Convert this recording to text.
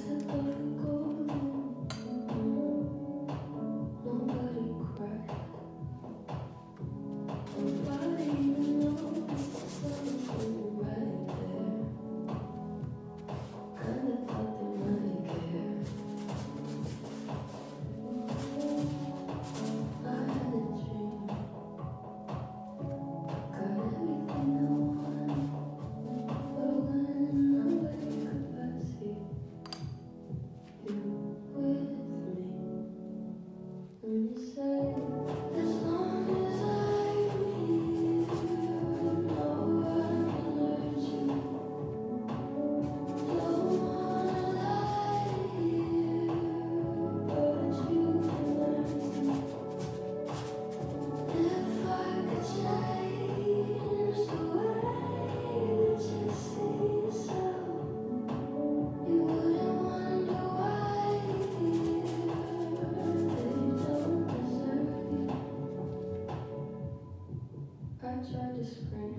Hasta por just pray.